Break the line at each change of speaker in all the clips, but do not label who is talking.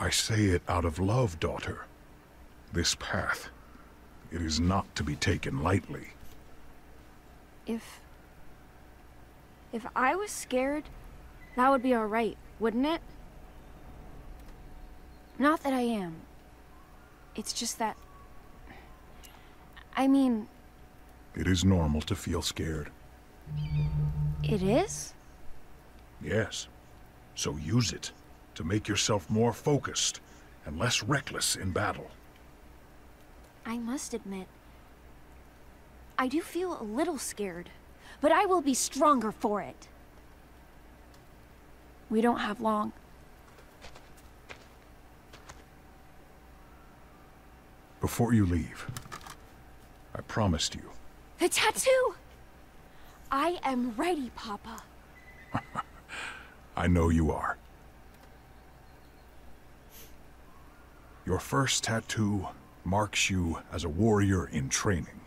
I say it out of love, daughter. This path, it is not to be taken lightly.
If... If I was scared, that would be alright, wouldn't it? Not that I am. It's just that... I mean...
It is normal to feel scared.
It is?
Yes. So use it to make yourself more focused and less reckless in battle.
I must admit, I do feel a little scared, but I will be stronger for it. We don't have long.
Before you leave, I promised you.
The tattoo! I am ready, Papa.
I know you are. Your first tattoo marks you as a warrior in training.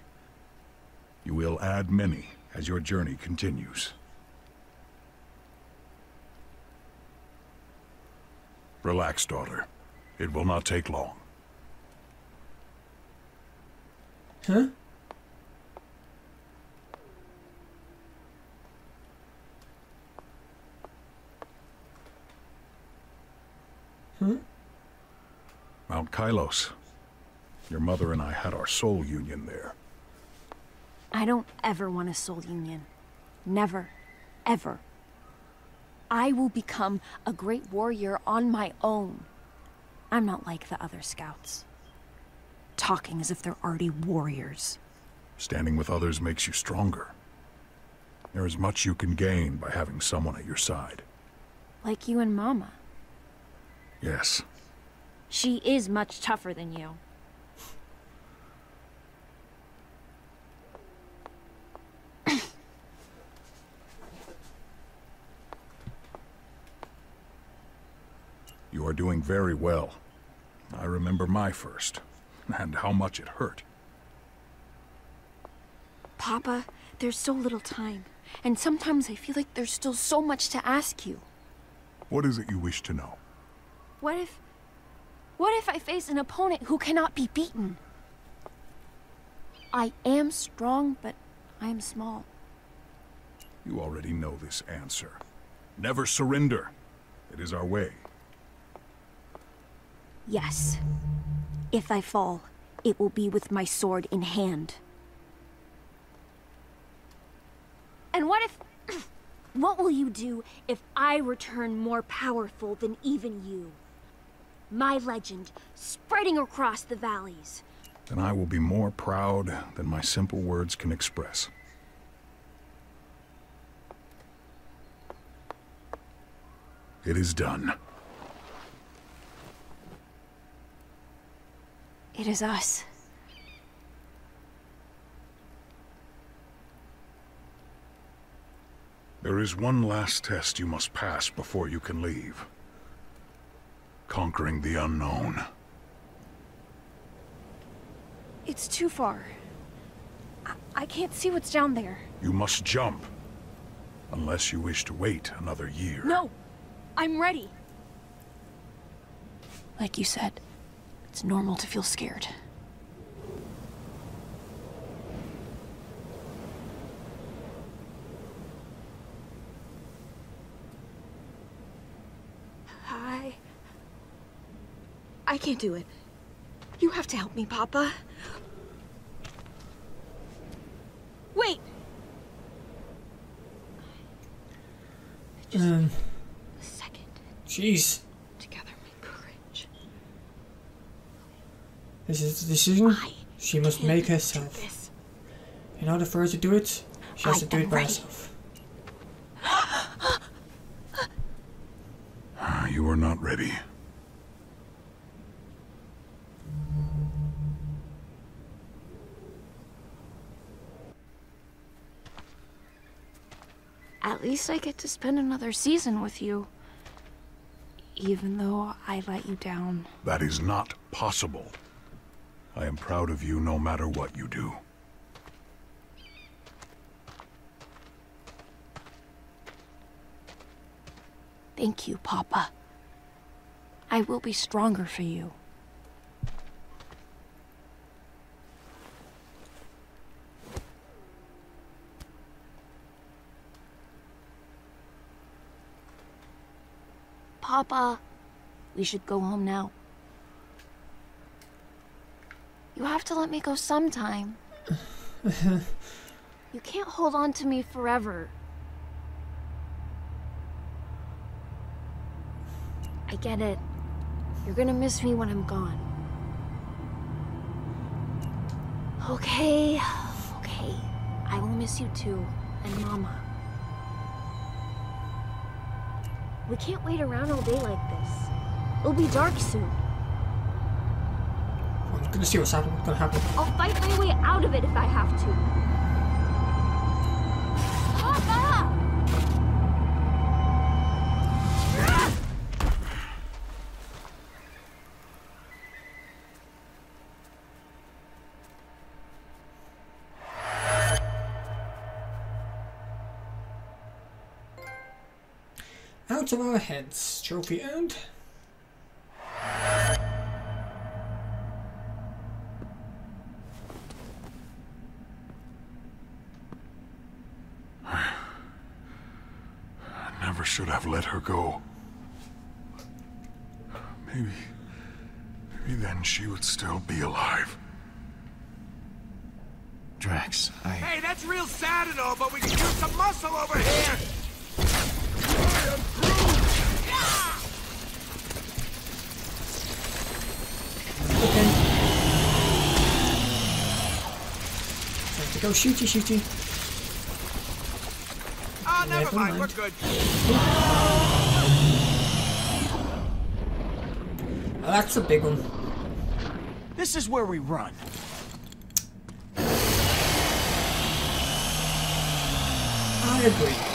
You will add many as your journey continues. Relax, daughter. It will not take long.
Huh? Huh?
Mount Kylos. Your mother and I had our soul union there.
I don't ever want a soul union. Never. Ever. I will become a great warrior on my own. I'm not like the other scouts. Talking as if they're already warriors.
Standing with others makes you stronger. There is much you can gain by having someone at your side.
Like you and Mama.
Yes.
She is much tougher than you.
You are doing very well. I remember my first, and how much it hurt.
Papa, there's so little time, and sometimes I feel like there's still so much to ask you.
What is it you wish to know?
What if... What if I face an opponent who cannot be beaten? I am strong, but I am small.
You already know this answer. Never surrender. It is our way.
Yes. If I fall, it will be with my sword in hand. And what if... what will you do if I return more powerful than even you? My legend, spreading across the valleys.
Then I will be more proud than my simple words can express. It is done.
It is us.
There is one last test you must pass before you can leave. Conquering the unknown.
It's too far. I, I can't see what's down there.
You must jump. Unless you wish to wait another year.
No! I'm ready! Like you said, it's normal to feel scared. I... I can't do it. You have to help me, Papa. Wait! Just
Um,
a second
jeez.
to gather my courage.
This is the decision
I
she must make herself. In order for her to do it, she has
I
to do it by
ready.
herself.
You are not ready.
At least I get to spend another season with you. Even though I let you down.
That is not possible. I am proud of you no matter what you do.
Thank you, Papa. I will be stronger for you. Papa, we should go home now. You have to let me go sometime. you can't hold on to me forever. I get it. You're gonna miss me when I'm gone. Okay, okay. I will miss you too, and Mama. We can't wait around all day like this. It'll be dark soon.
I'm gonna see what's happening. What's Gonna happen.
I'll fight my way out of it if I have to. Papa!
Out of our heads. Trophy earned.
I never should have let her go. Maybe. Maybe then she would still be alive.
Drax, I.
Hey, that's real sad and all, but we can use some muscle over here!
Go shooty shooty.
Oh, ah, never
Never
mind,
mind.
we're good.
Oh, that's a big one.
This is where we run.
I agree.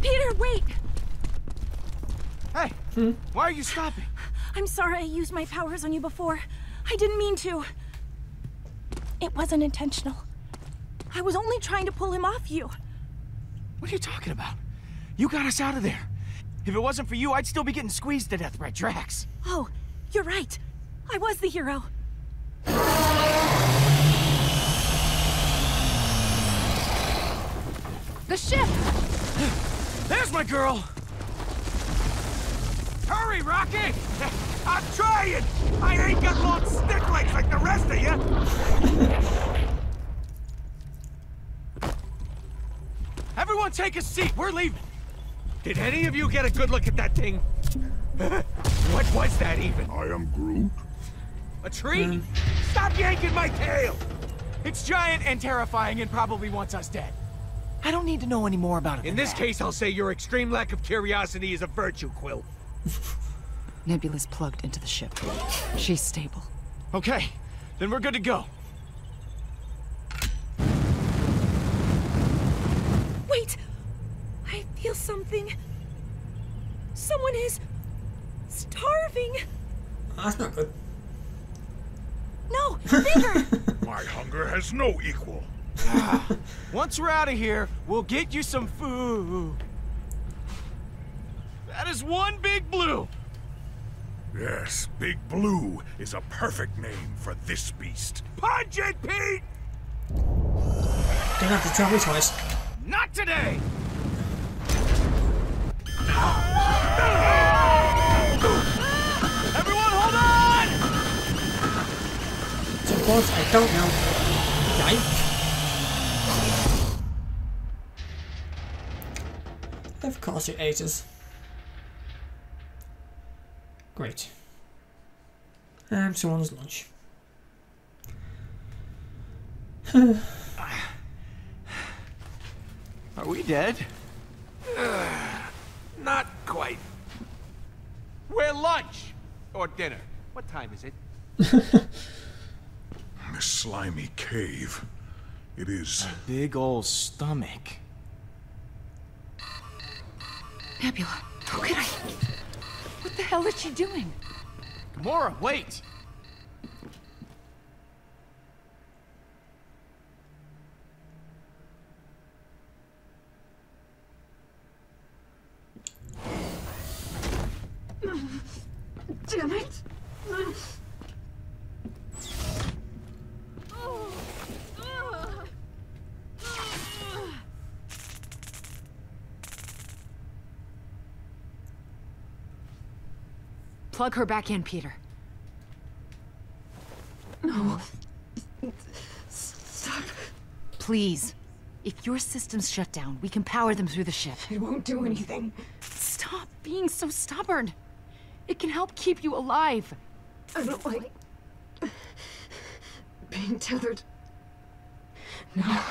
Peter, wait!
Hey, hmm? why are you stopping?
I'm sorry I used my powers on you before. I didn't mean to. It wasn't intentional. I was only trying to pull him off you.
What are you talking about? You got us out of there. If it wasn't for you, I'd still be getting squeezed to death by Drax.
Oh, you're right. I was the hero.
The ship!
There's my girl! Hurry, Rocky! I'm trying! I ain't got long stick legs like the rest of you! Everyone take a seat, we're leaving! Did any of you get a good look at that thing? what was that even?
I am Groot.
A tree? Mm. Stop yanking my tail! It's giant and terrifying and probably wants us dead.
I don't need to know any more about it.
In this
that.
case, I'll say your extreme lack of curiosity is a virtue, Quill.
Nebula's plugged into the ship. She's stable.
Okay, then we're good to go.
Wait! I feel something. Someone is starving.
Ah, that's not good.
No, bigger!
My hunger has no equal.
Once we're out of here, we'll get you some food. That is one big blue.
Yes, Big Blue is a perfect name for this beast.
Punch it, Pete!
Don't have to tell me twice.
Not today! Everyone hold on!
So close, I don't know. Yike. Of course it ages. Great. Um, and someone's lunch.
Are we dead? not quite. We're lunch! Or dinner. What time is it?
This slimy cave. It is.
Big old stomach.
Nebula, how could I? What the hell is she doing?
Gamora, wait!
Damn it!
Plug her back in, Peter.
No. Stop.
Please. If your systems shut down, we can power them through the ship.
It won't do anything.
Stop being so stubborn. It can help keep you alive.
I don't like being tethered. No.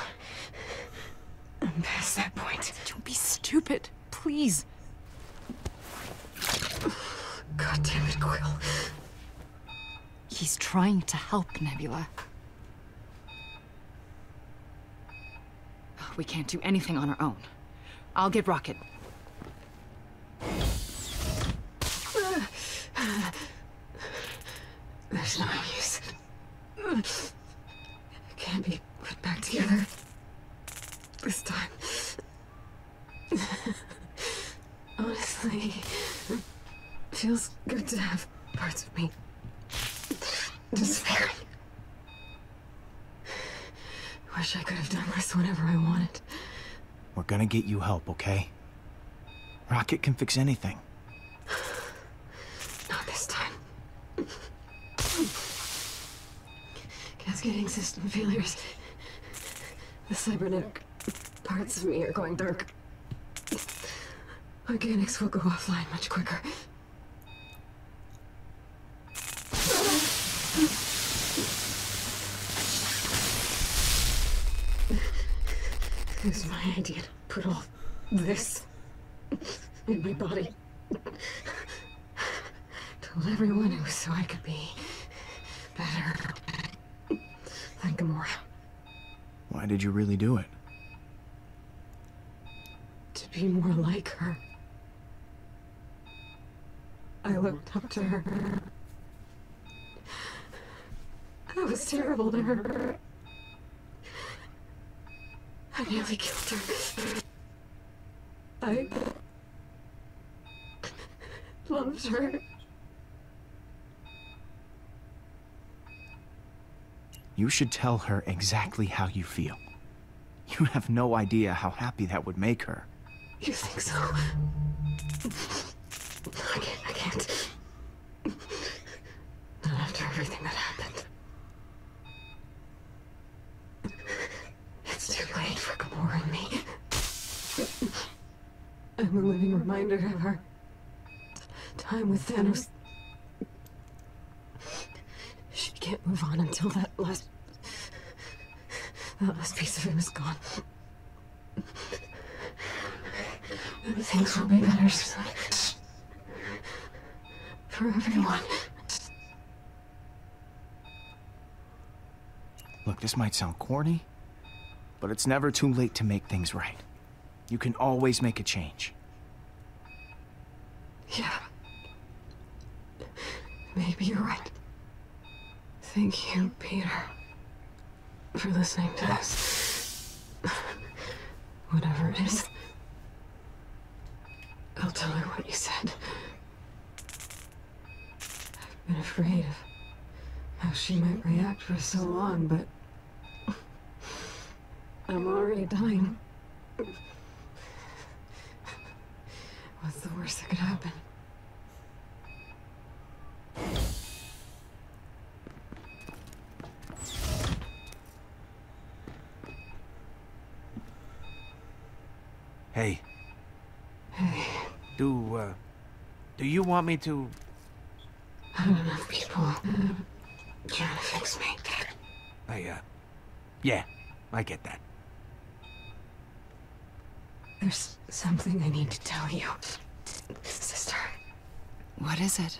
I'm past that point.
Don't be stupid. Please.
God damn it, Quill.
He's trying to help, Nebula. We can't do anything on our own. I'll get Rocket.
There's no use. It can't be put back together. This time. Honestly, feels good to have parts of me despairing. Wish I could have done this whenever I wanted.
We're gonna get you help, okay? Rocket can fix anything.
Not this time. Cascading system failures. The cybernetic parts of me are going dark. Organics will go offline much quicker. It was my idea put all this in my body. Told everyone it was so I could be better than Gamora.
Why did you really do it?
To be more like her. I looked up to her. I was terrible to her. I nearly killed her. I loved her.
You should tell her exactly how you feel. You have no idea how happy that would make her.
You think so? I can't. I can't. Not after everything that happened. It's too late for Gamora and me. I'm a living reminder of our time with Thanos. She can't move on until that last. that last piece of him is gone. Things will be better soon. For everyone.
Look, this might sound corny, but it's never too late to make things right. You can always make a change.
Yeah. Maybe you're right. Thank you, Peter, for listening to this. Whatever it is. I'll tell her what you said. I've been afraid of how she might react for so long, but I'm already dying. What's the worst that could happen? Hey.
Hey. Do, uh, do you want me to...
I don't enough people trying to fix me.
I, uh, yeah, I get that.
There's something I need to tell you, sister.
What is it?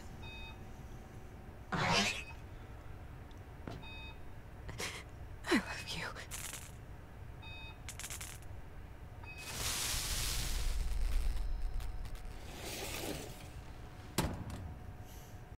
I